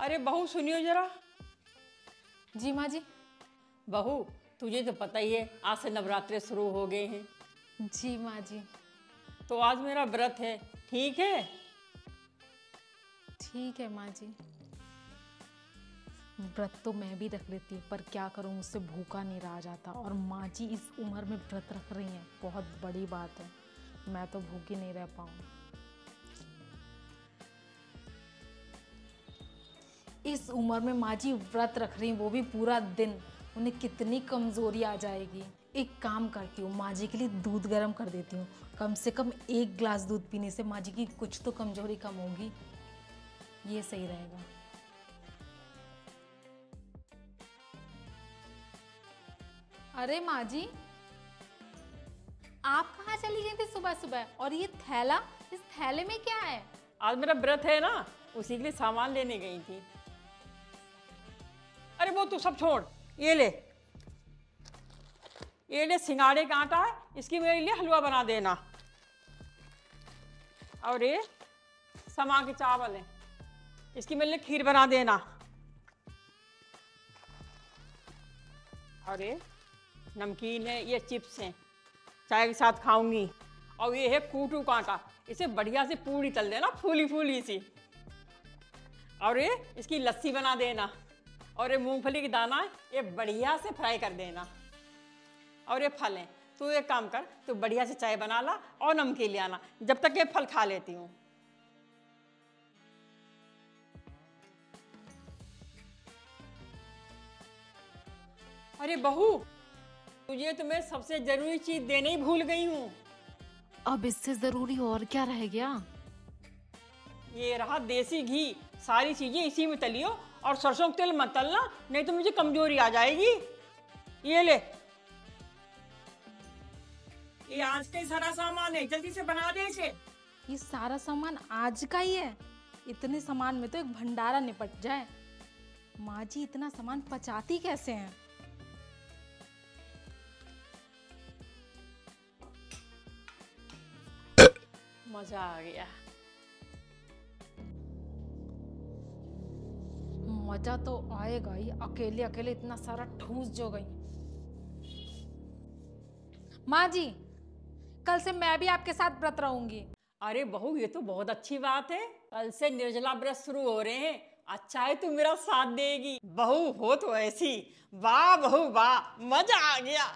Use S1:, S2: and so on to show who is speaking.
S1: अरे बहू सुनियो जरा।
S2: जी माँ जी।
S1: बहू तुझे तो पता ही है आज से नवरात्रे शुरू हो गए हैं।
S2: जी माँ जी।
S1: तो आज मेरा व्रत है ठीक है?
S2: ठीक है माँ जी। व्रत तो मैं भी रख लेती हूँ पर क्या करूँ मुझसे भूखा नहीं रहा जाता। और माँ जी इस उम्र में व्रत रख रही हैं बहुत बड़ी बात है। मैं तो भूखी नहीं रह पाऊँ। इस उम्र में माँ जी व्रत रख रही वो भी पूरा दिन। उन्हें कितनी कमज़ोरी आ जाएगी। एक काम करती हूँ, माँ जी के लिए दूध गर्म कर देती हूँ। कम से कम एक गिलास दूध पीने से माँ जी की कुछ तो कमज़ोरी कम होगी। ये सही रहेगा। अरे माँ जी, आप कहाँ चली गई थी सुबह सुबह? और ये थैला, इस थैले में क्या है?
S1: आज मेरा व्रत है ना, उसी के लिए सामान लेने गई थी। अरे वो तू सब छोड़। ये ले। ये ले सिंगाड़े का आटा है, इसकी मेरे लिए हलवा बना देना। और ये समा के चावल है। इसकी मेरे लिए खीर बना देना। और ये नमकीन है, ये चिप्स हैं। चाय के साथ खाऊँगी। और ये है कूटू का आटा। इसे बढ़िया से पूरी तल देना फूली फूली सी। और ये इसकी लस्सी बना देना। और ये मूंगफली की दाना ये बढ़िया से फ्राई कर देना। और ये फल हैं तू एक काम कर तू बढ़िया से चाय बना ला और नमकीन ले आना जब तक ये फल खा लेती हूँ। अरे बहू तुझे तो मैं सबसे ज़रूरी चीज़ देने ही भूल गई हूँ।
S2: अब इससे ज़रूरी और क्या रह गया?
S1: ये रहा देसी घी सारी चीज़ें इसी में तलियो और सरसों का तेल मत तलना नहीं तो मुझे कमज़ोरी आ जाएगी। ये ले। ये आज का ही सारा सामान है जल्दी से बना दे इसे।
S2: ये सारा सामान आज का ही है। इतने सामान में तो एक भंडारा निपट जाए। माँ जी इतना सामान पचाती कैसे हैं?
S1: मज़ा आ गया।
S2: मज़ा तो आएगा ही। अकेले अकेले इतना सारा ठूस जो गई। माँ जी, कल से मैं भी आपके साथ व्रत रहूँगी।
S1: अरे बहू, ये तो बहुत अच्छी बात है। कल से निर्जला व्रत शुरू हो रहे हैं। अच्छा है तू मेरा साथ देगी। बहू, हो तो ऐसी। वाह बहू, वाह। मज़ा आ गया।